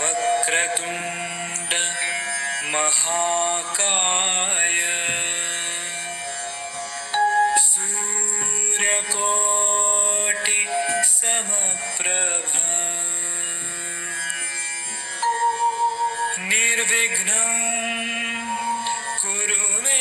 वक्रतुण्ड महाकाय। सूर्यकोटि समप्रभ निर्विघ्नं कुरु मे